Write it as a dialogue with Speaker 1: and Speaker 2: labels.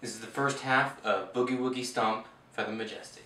Speaker 1: This is the first half of Boogie Woogie Stomp for the Majestic.